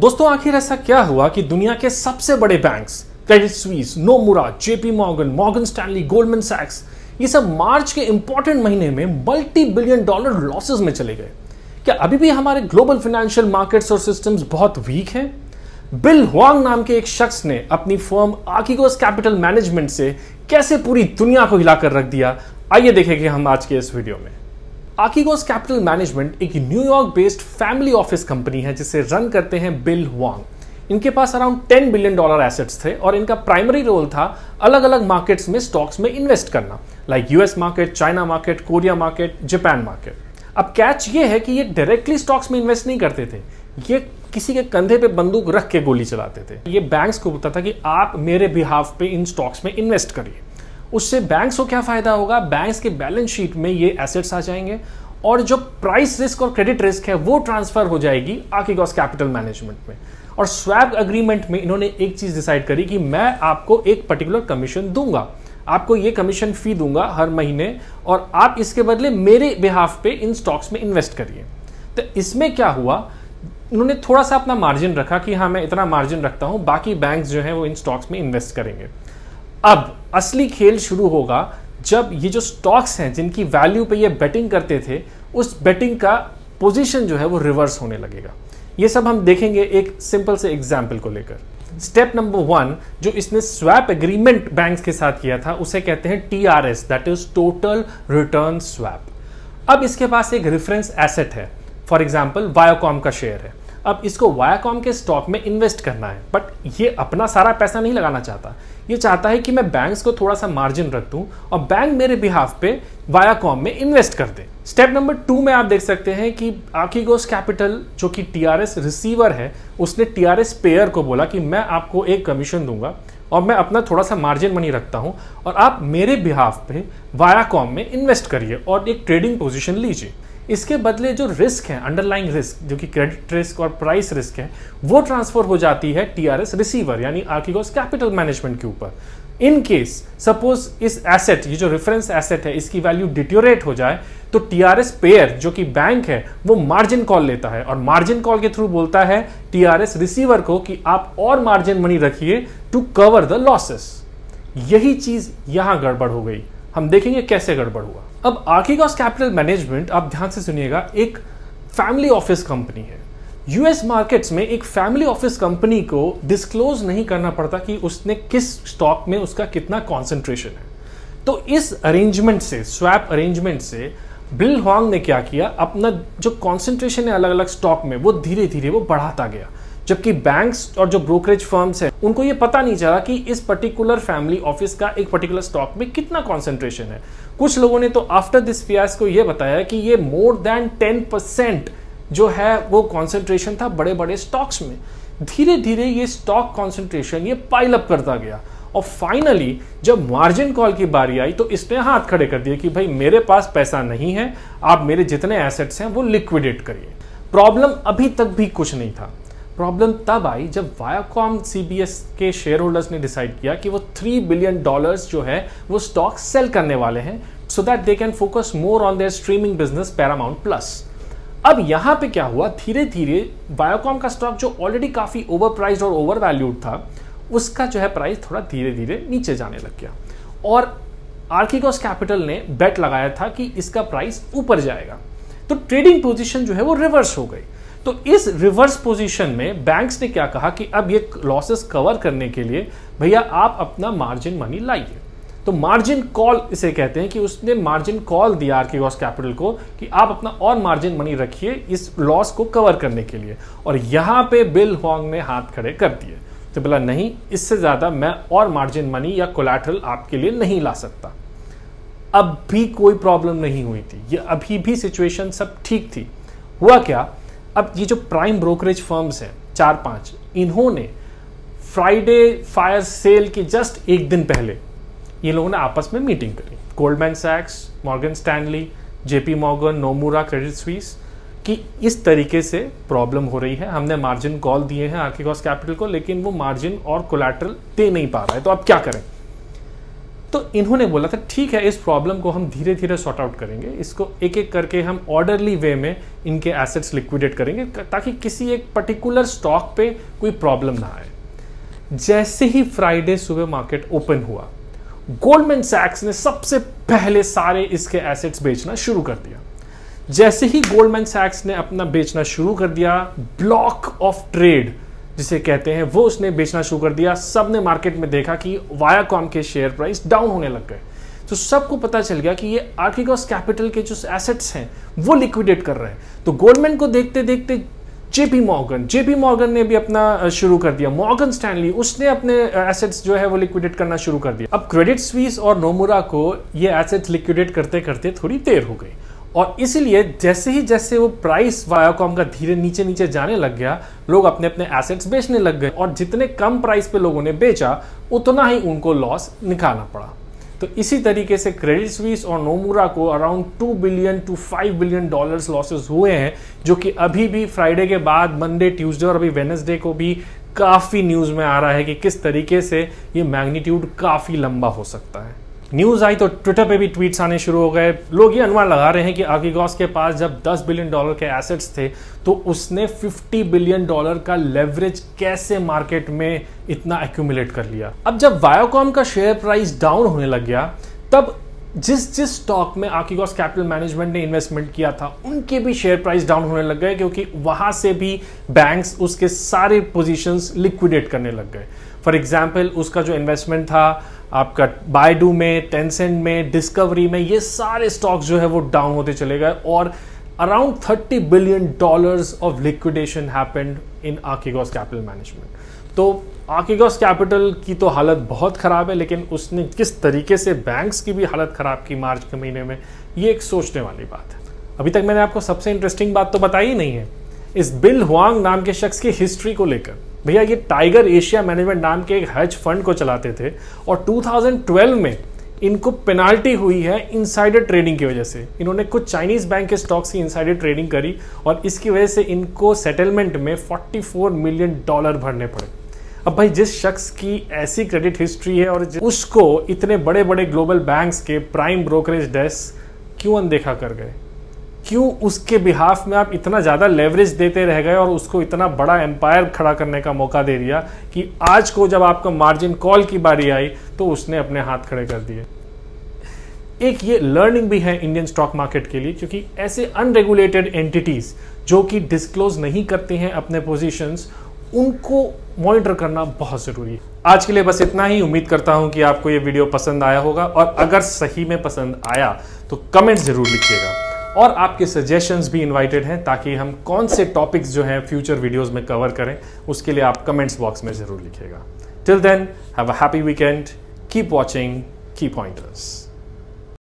दोस्तों, आखिर ऐसा क्या हुआ कि दुनिया के सबसे बड़े banks credit Suisse Nomura JP Morgan Morgan Stanley Goldman सैक्स ये सब मार्च के इंपॉर्टेंट महीने में मल्टी बिलियन डॉलर लॉसेस में चले गए। क्या अभी भी हमारे ग्लोबल फाइनेंशियल मार्केट्स और सिस्टम्स बहुत वीक हैं? बिल हुआंग नाम के एक शख्स ने अपनी फर्म आकिगोस कैपिटल मैनेजमेंट से कैसे पूरी दुनिया को हिलाकर रख दिया? आइए देखेंगे हम आज के इस वीडियो में। आकिगोस कैपिटल मैनेजमेंट एक New York based family office company है, जिसे रन करते हैं बिल वांग इनके पास अराउंड 10 बिलियन डॉलर एसेट्स थे और इनका प्राइमरी रोल था अलग अलग मार्केट्स में स्टॉक्स में इन्वेस्ट करना। Like US market China market Korea market Japan market अब कैच ये है कि ये डायरेक्टली स्टॉक्स में इन्वेस्ट नहीं करते थे। ये किसी के कंधे पे बंदूक रख के गोली चलाते थे। ये बैंक्स को बोलता था कि आप मेरे बिहाफ पे इन स्टॉक्स में इन्वेस्ट करिए। उससे बैंक्स को क्या फ़ायदा होगा? बैंक्स के बैलेंस शीट में ये एसेट्स आ जाएँगे और जो प्राइस रिस्क और क्रेडिट रिस्क है, वो ट्रांसफ़र हो जाएगी आकीगॉस कैपिटल मैनेजमेंट में। और स्वैप अग्रीमेंट में इन्होंने एक चीज़ डिसाइड करी कि मैं आपको एक पर्टिकुलर कमीशन दूँगा। आपको ये कमीशन फ़ी दूँगा हर महीने और आप इसके बदले मेरे बिहाफ पे इन स्टॉक्स में इन्वेस्ट करिए। तो इसमें क्या हुआ? उन्होंने थोड़ा सा अपना मार्जिन रखा कि हाँ मैं इतना मार्जिन रखता हूँ, बाकी बैंक जो है वो इन स्टॉक्स में इन्वेस्ट करेंगे। अब असली खेल शुरू होगा जब ये जो स्टॉक्स हैं, जिनकी वैल्यू पे ये बेटिंग करते थे, उस बेटिंग का पोजीशन जो है वो रिवर्स होने लगेगा। ये सब हम देखेंगे एक सिंपल से एग्ज़ाम्पल को लेकर। स्टेप नंबर वन जो इसने स्वैप एग्रीमेंट बैंक के साथ किया था, उसे कहते हैं T R S that is total return swap अब इसके पास एक रेफरेंस एसेट है। फॉर एग्ज़ाम्पल वायोकॉम का शेयर है। अब इसको वायाकॉम के स्टॉक में इन्वेस्ट करना है। बट ये अपना सारा पैसा नहीं लगाना चाहता। ये चाहता है कि मैं बैंक्स को थोड़ा सा मार्जिन रख दूँ और बैंक मेरे बिहाफ पे वायाकॉम में इन्वेस्ट कर दे। स्टेप नंबर टू में आप देख सकते हैं कि आकीगोस कैपिटल जो कि टीआरएस रिसीवर है, उसने टीआरएस पेयर को बोला कि मैं आपको एक कमीशन दूँगा और मैं अपना थोड़ा सा मार्जिन मनी रखता हूँ और आप मेरे बिहाफ पे वायाकॉम में इन्वेस्ट करिए और एक ट्रेडिंग पोजिशन लीजिए। इसके बदले जो रिस्क है अंडरलाइंग रिस्क जो कि क्रेडिट रिस्क और प्राइस रिस्क है, वो ट्रांसफ़र हो जाती है टीआरएस रिसीवर यानी आर्किगोस कैपिटल मैनेजमेंट के ऊपर। इन केस सपोज़ इस एसेट ये जो रेफरेंस एसेट है, इसकी वैल्यू डिट्योरेट हो जाए तो टीआरएस पेयर जो कि बैंक है, वो मार्जिन कॉल लेता है और मार्जिन कॉल के थ्रू बोलता है टीआरएस रिसीवर को कि आप और मार्जिन मनी रखिए टू कवर द लॉसेस यही चीज़ यहाँ गड़बड़ हो गई। हम देखेंगे कैसे गड़बड़ हुआ। अब आर्किगॉस कैपिटल मैनेजमेंट आप ध्यान से सुनिएगा, एक फैमिली ऑफ़िस कंपनी है। यूएस मार्केट्स में एक फैमिली ऑफ़िस कंपनी को डिस्क्लोज नहीं करना पड़ता कि उसने किस स्टॉक में उसका कितना कॉन्सेंट्रेशन है। तो इस अरेंजमेंट से स्वैप अरेंजमेंट से बिल हॉन्ग ने क्या किया? अपना जो कॉन्सेंट्रेशन है अलग अलग स्टॉक में, वो धीरे धीरे वो बढ़ाता गया। जबकि बैंक्स और जो ब्रोकरेज फर्म्स हैं, उनको ये पता नहीं चला कि इस पर्टिकुलर फैमिली ऑफ़िस का एक पर्टिकुलर स्टॉक में कितना कॉन्सेंट्रेशन है। कुछ लोगों ने तो आफ्टर दिस फियास को ये बताया कि ये मोर देन टेन परसेंट जो है, वो कॉन्सेंट्रेशन था बड़े बड़े स्टॉक्स में। धीरे धीरे ये स्टॉक कॉन्सेंट्रेशन ये पाइल अप करता गया। और फाइनली जब मार्जिन कॉल की बारी आई तो इसने हाथ खड़े कर दिए कि भाई, मेरे पास पैसा नहीं है, आप मेरे जितने एसेट्स हैं, वो लिक्विडेट करिए। प्रॉब्लम अभी तक भी कुछ नहीं था। प्रॉब्लम तब आई जब वायाकॉम सीबीएस के शेयर होल्डर्स ने डिसाइड किया कि वो थ्री बिलियन डॉलर्स जो है, वो स्टॉक सेल करने वाले हैं so that they can focus more on their streaming business Paramount plus अब यहाँ पे क्या हुआ? धीरे धीरे बायोकॉम का स्टॉक जो ऑलरेडी काफ़ी ओवर और ओवर वैल्यूड था, उसका जो है प्राइस थोड़ा धीरे धीरे नीचे जाने लग गया। और आर्किगोस कैपिटल ने बेट लगाया था कि इसका प्राइस ऊपर जाएगा। तो ट्रेडिंग पोजीशन जो है वो रिवर्स हो गई। तो इस रिवर्स पोजीशन में बैंक्स ने क्या कहा कि अब ये लॉसेस कवर करने के लिए, भैया आप अपना मार्जिन मनी लाइए। तो मार्जिन कॉल इसे कहते हैं कि उसने मार्जिन कॉल दिया आर्किगॉस कैपिटल को कि आप अपना और मार्जिन मनी रखिए इस लॉस को कवर करने के लिए। और यहाँ पे बिल हॉन्ग ने हाथ खड़े कर दिए। तो बोला, नहीं, इससे ज़्यादा मैं और मार्जिन मनी या कोलैटरल आपके लिए नहीं ला सकता। अब भी कोई प्रॉब्लम नहीं हुई थी। ये अभी भी सिचुएशन सब ठीक थी। हुआ क्या? अब ये जो प्राइम ब्रोकरेज फर्म्स हैं, चार पाँच, इन्होंने फ्राइडे फायर सेल के जस्ट एक दिन पहले ये लोगों ने आपस में मीटिंग करी। Goldman सैक्स Morgan Stanley JP Morgan Nomura Credit Suisse कि इस तरीके से प्रॉब्लम हो रही है। हमने मार्जिन कॉल दिए हैं आर्किकॉस कैपिटल को, लेकिन वो मार्जिन और कोलेट्रल दे नहीं पा रहा है। तो अब क्या करें? तो इन्होंने बोला था, ठीक है, इस प्रॉब्लम को हम धीरे धीरे सॉर्ट आउट करेंगे। इसको एक एक करके हम ऑर्डरली वे में इनके एसेट्स लिक्विडेट करेंगे ताकि किसी एक पर्टिकुलर स्टॉक पे कोई प्रॉब्लम ना आए। जैसे ही फ्राइडे सुबह मार्केट ओपन हुआ गोल्डमैन सैक्स ने सबसे पहले सारे इसके एसेट्स बेचना शुरू कर दिया। जैसे ही गोल्डमैन सैक्स ने अपना बेचना शुरू कर दिया ब्लॉक ऑफ़ ट्रेड जिसे कहते हैं, वो उसने बेचना शुरू कर दिया। सबने मार्केट में देखा कि वायाकॉम के शेयर प्राइस डाउन होने लग गए। तो सबको पता चल गया कि ये आर्किगॉस कैपिटल के जो एसेट्स हैं, वो लिक्विडेट कर रहे हैं। तो गोल्डमैन को देखते देखते जेपी मॉर्गन जेपी मॉर्गन ने भी अपना शुरू कर दिया। मॉर्गन स्टैनली उसने अपने एसेट्स जो है वो लिक्विडेट करना शुरू कर दिया। अब क्रेडिट स्वीस और नोमुरा को ये एसेट्स लिक्विडेट करते करते थोड़ी देर हो गई। और इसीलिए जैसे ही जैसे वो प्राइस वायाकॉम का धीरे नीचे नीचे जाने लग गया, लोग अपने अपने एसेट्स बेचने लग गए और जितने कम प्राइस पे लोगों ने बेचा, उतना ही उनको लॉस निकालना पड़ा। तो इसी तरीके से क्रेडिट स्विस और नोमुरा को around two billion to five billion dollars losses हुए हैं, जो कि अभी भी फ्राइडे के बाद मंडे ट्यूसडे और अभी वेनसडे को भी काफ़ी न्यूज़ में आ रहा है कि किस तरीके से ये मैग्नीट्यूड काफ़ी लंबा हो सकता है। न्यूज़ आई तो ट्विटर पे भी ट्वीट्स आने शुरू हो गए। लोग ये अनुमान लगा रहे हैं कि आर्किगॉस के पास जब 10 बिलियन डॉलर के एसेट्स थे तो उसने 50 बिलियन डॉलर का लेवरेज कैसे मार्केट में इतना एक्यूमुलेट कर लिया? अब जब वायोकॉम का शेयर प्राइस डाउन होने लग गया, तब जिस जिस स्टॉक में आर्किगॉस कैपिटल मैनेजमेंट ने इन्वेस्टमेंट किया था, उनके भी शेयर प्राइस डाउन होने लग गए, क्योंकि वहाँ से भी बैंक्स उसके सारे पोजीशंस लिक्विडेट करने लग गए। फॉर एग्ज़ाम्पल उसका जो इन्वेस्टमेंट था आपका बायडू में टेंसेंट में डिस्कवरी में, ये सारे स्टॉक्स जो है वो डाउन होते चले गए और around 30 billion dollars of liquidation happened in Archegos capital management तो आर्किगॉस कैपिटल की तो हालत बहुत ख़राब है, लेकिन उसने किस तरीके से बैंक्स की भी हालत ख़राब की मार्च के महीने में, ये एक सोचने वाली बात है। अभी तक मैंने आपको सबसे इंटरेस्टिंग बात तो बताई नहीं है। इस बिल हुआंग नाम के शख्स की हिस्ट्री को लेकर भैया, ये टाइगर एशिया मैनेजमेंट नाम के एक हज फंड को चलाते थे और 2012 में इनको पेनाल्टी हुई है इनसाइडर ट्रेडिंग की वजह से। इन्होंने कुछ चाइनीज़ बैंक के स्टॉक्स की इनसाइडर ट्रेडिंग करी और इसकी वजह से इनको सेटलमेंट में 44 मिलियन डॉलर भरने पड़े। अब भाई, जिस शख्स की ऐसी क्रेडिट हिस्ट्री है और उसको इतने बड़े बड़े ग्लोबल बैंक्स के प्राइम ब्रोकरेज डेस्क क्यों अनदेखा कर गए? क्यों उसके बिहाफ में आप इतना ज़्यादा लेवरेज देते रह गए और उसको इतना बड़ा एम्पायर खड़ा करने का मौका दे दिया कि आज को जब आपका मार्जिन कॉल की बारी आई तो उसने अपने हाथ खड़े कर दिए। एक ये लर्निंग भी है इंडियन स्टॉक मार्केट के लिए, क्योंकि ऐसे अनरेगुलेटेड एंटिटीज जो कि डिस्क्लोज नहीं करते हैं अपने पोजीशंस उनको मॉनिटर करना बहुत ज़रूरी है। आज के लिए बस इतना ही। उम्मीद करता हूँ कि आपको ये वीडियो पसंद आया होगा और अगर सही में पसंद आया तो कमेंट ज़रूर लिखिएगा। और आपके सजेशंस भी इनवाइटेड हैं ताकि हम कौन से टॉपिक्स जो हैं फ्यूचर वीडियोस में कवर करें, उसके लिए आप कमेंट्स बॉक्स में ज़रूर लिखेगा till then have a happy weekend keep watching की पॉइंटर्स